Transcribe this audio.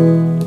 you.